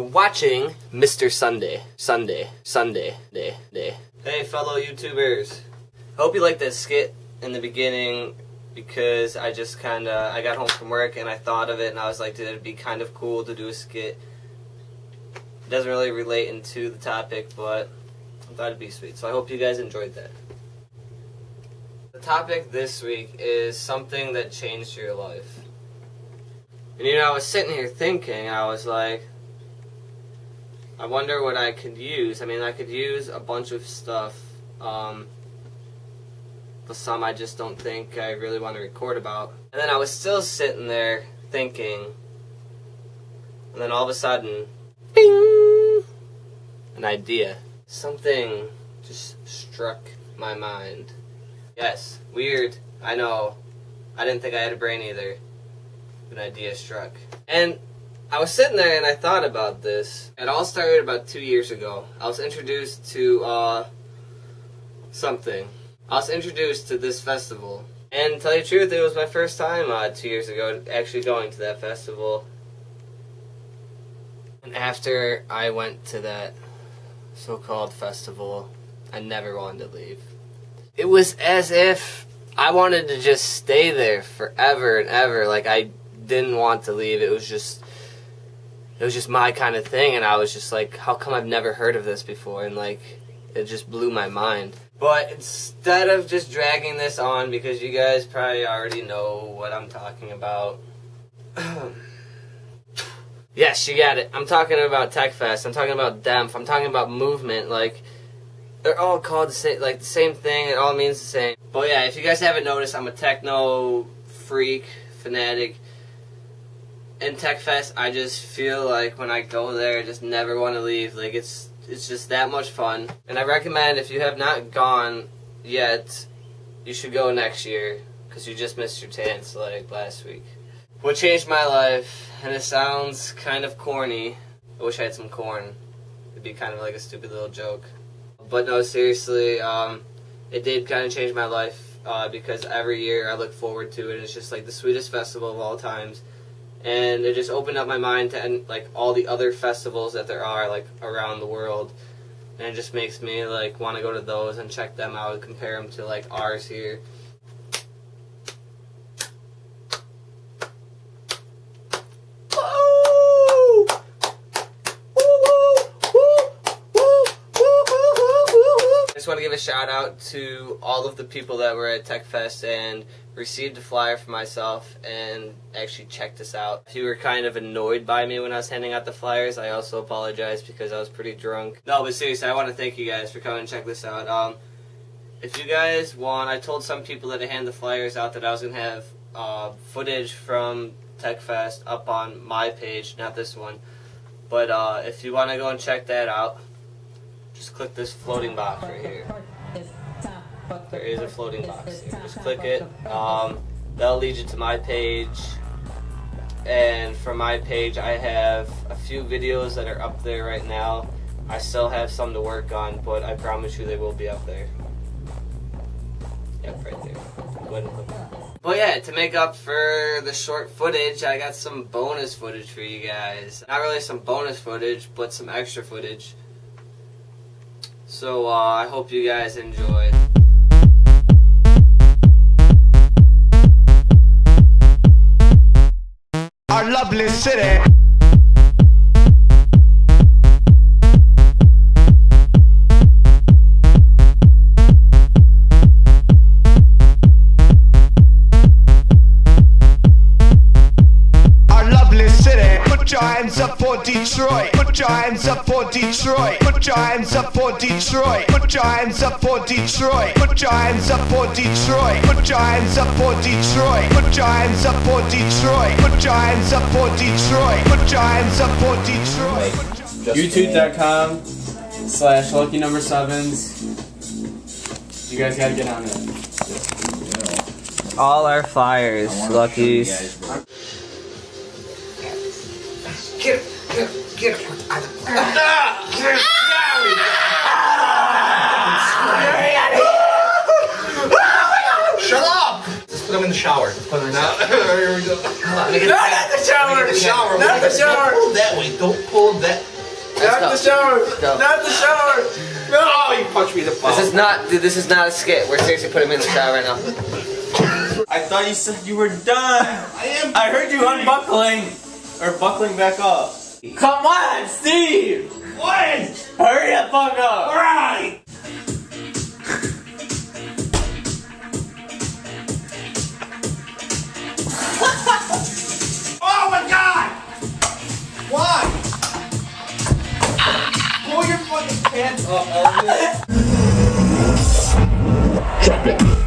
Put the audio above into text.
watching Mr. Sunday. Sunday. Sunday. Day. Day. Hey, fellow YouTubers. Hope you liked that skit in the beginning because I just kind of, I got home from work and I thought of it and I was like, dude, it'd be kind of cool to do a skit. It doesn't really relate into the topic, but I thought it'd be sweet. So I hope you guys enjoyed that. The topic this week is something that changed your life. And you know, I was sitting here thinking, I was like, I wonder what I could use. I mean, I could use a bunch of stuff. Um, but some I just don't think I really want to record about. And then I was still sitting there thinking, and then all of a sudden, bing! An idea. Something just struck my mind. Yes, weird. I know. I didn't think I had a brain either. An idea struck. And I was sitting there and I thought about this. It all started about two years ago. I was introduced to uh, something. I was introduced to this festival. And to tell you the truth, it was my first time uh, two years ago actually going to that festival. And after I went to that so-called festival, I never wanted to leave. It was as if I wanted to just stay there forever and ever. Like I didn't want to leave. It was just it was just my kind of thing and I was just like, how come I've never heard of this before? And like it just blew my mind. But instead of just dragging this on because you guys probably already know what I'm talking about. yes, you got it. I'm talking about TechFest. I'm talking about DEMF. I'm talking about movement. Like they're all called the same, like the same thing. It all means the same. But yeah, if you guys haven't noticed, I'm a techno freak, fanatic. In Tech Fest, I just feel like when I go there, I just never want to leave. Like it's it's just that much fun. And I recommend if you have not gone yet, you should go next year because you just missed your chance like last week. What changed my life, and it sounds kind of corny. I wish I had some corn. It'd be kind of like a stupid little joke. But no, seriously, um, it did kind of change my life uh, because every year I look forward to it. It's just like the sweetest festival of all times and it just opened up my mind to like all the other festivals that there are like around the world. And it just makes me like want to go to those and check them out and compare them to like ours here just want to give a shout out to all of the people that were at TechFest and received a flyer for myself and actually checked us out. If you were kind of annoyed by me when I was handing out the flyers, I also apologize because I was pretty drunk. No, but seriously, I want to thank you guys for coming and check this out. Um, if you guys want, I told some people that I hand the flyers out that I was going to have uh, footage from TechFest up on my page, not this one. But uh, if you want to go and check that out, just click this floating box right here. There is a floating box here. Just click it. Um, that'll lead you to my page. And for my page, I have a few videos that are up there right now. I still have some to work on, but I promise you they will be up there. Yep, right there. But yeah, to make up for the short footage, I got some bonus footage for you guys. Not really some bonus footage, but some extra footage. So uh, I hope you guys enjoy. Our lovely city. Hands up for Detroit. Put your hands up for Detroit. Put your hands up for Detroit. Put your hands up for Detroit. Put your hands up for Detroit. Put your hands up for Detroit. Put your hands up for Detroit. Put your hands up for Detroit. Put your hands up for Detroit. YouTube.com slash lucky number sevens. You guys gotta get on it. All our flyers, Luckies. Get get get Shut up! put them in the shower. Let's put him in the shower. Here we go. Let me get No, not the shower. In the shower. Not the Don't shower. pull them that way. Don't pull them that. Not the Let's shower. go. Not the shower. No, oh, you punched me in the This is not, dude, this is not a skit. We're seriously putting him in the shower right now. I thought you said you were done. I am. I heard you unbuckling or buckling back up. Come on, Steve! What? Hurry the fuck up! Alright. oh my god! Why? Pull your fucking pants up, Elvis. It's time